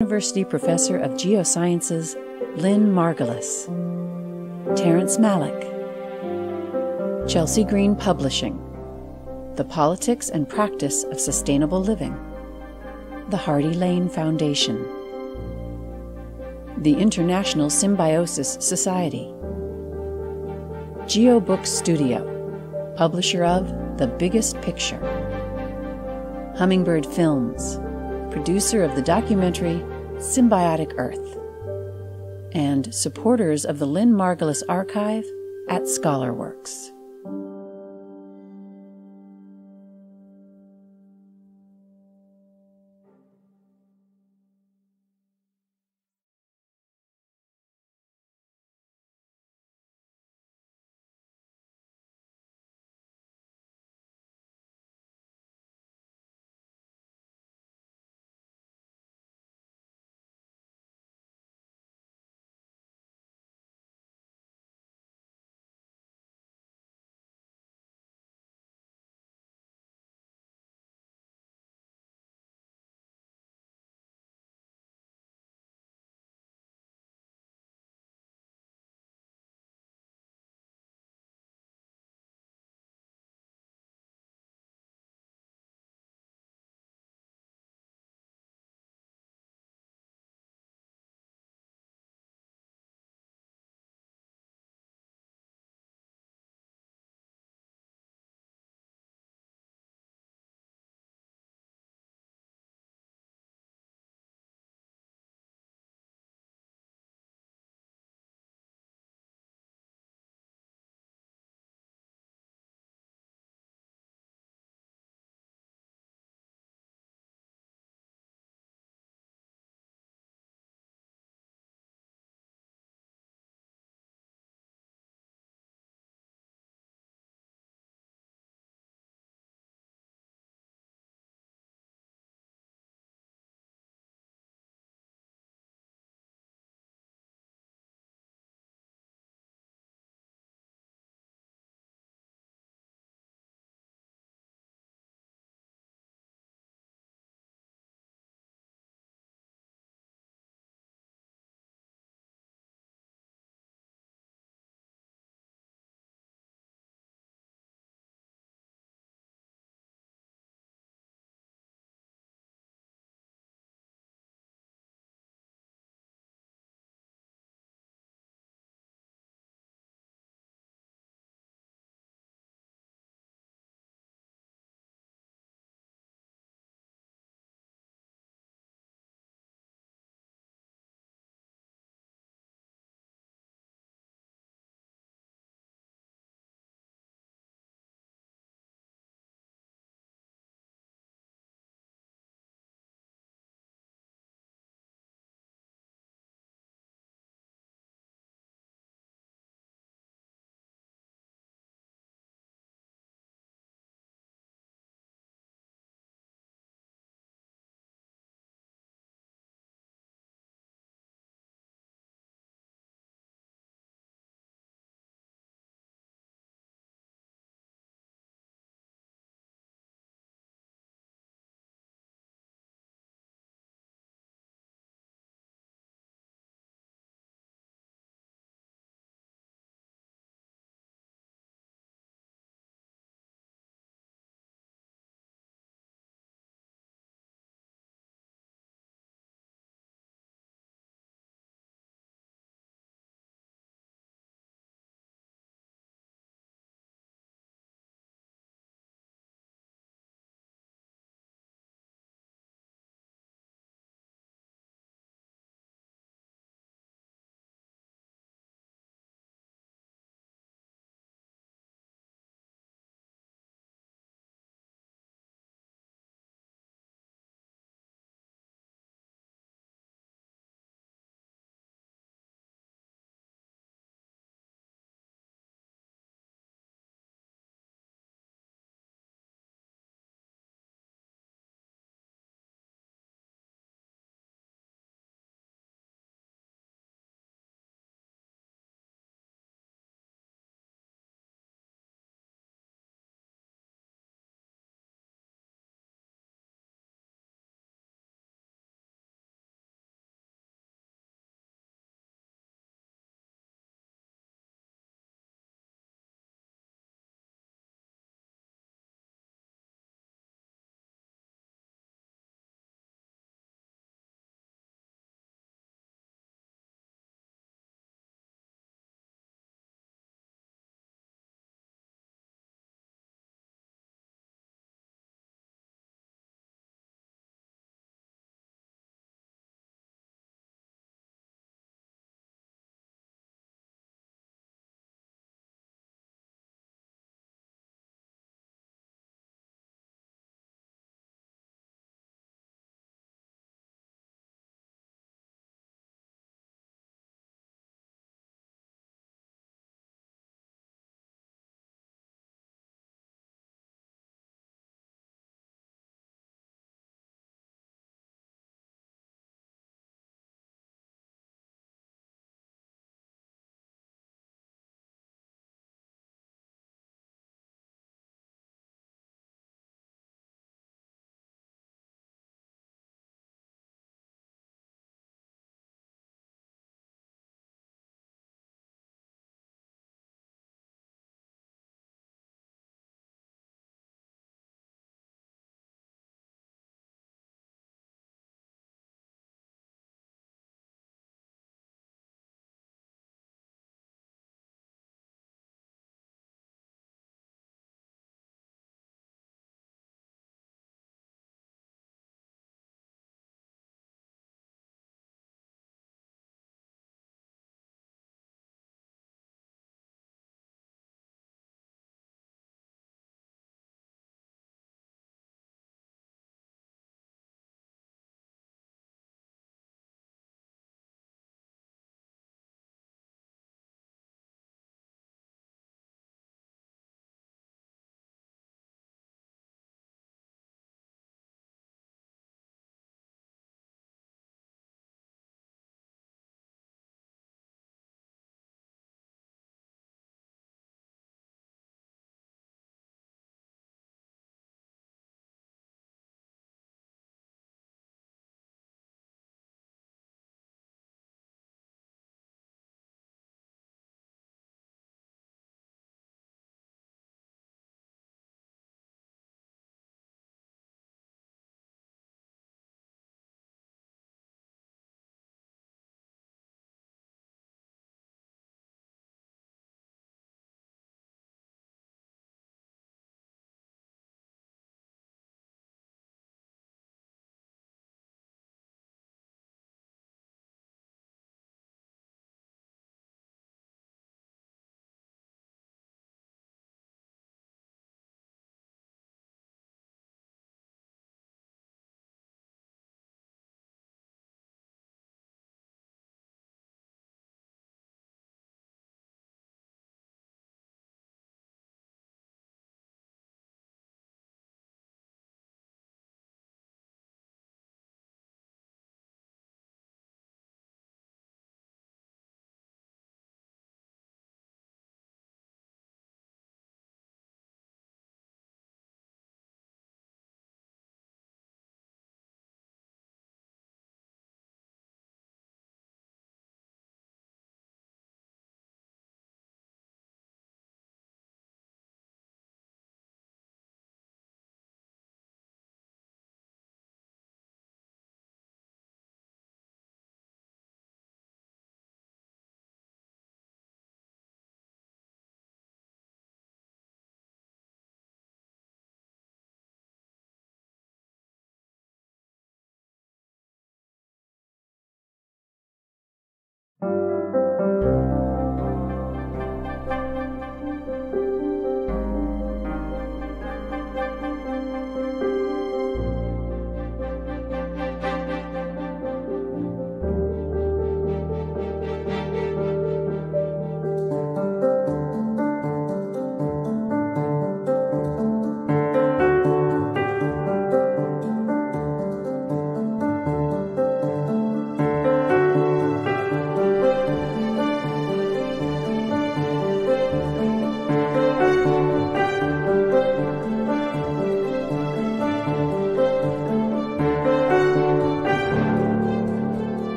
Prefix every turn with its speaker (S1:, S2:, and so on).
S1: University Professor of Geosciences Lynn Margulis, Terrence Malick, Chelsea Green Publishing, The Politics and Practice of Sustainable Living, the Hardy Lane Foundation, the International Symbiosis Society, GeoBook Studio, publisher of The Biggest Picture, Hummingbird Films, producer of the documentary Symbiotic Earth, and supporters of the Lynn Margulis Archive at Scholarworks.